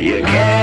You can't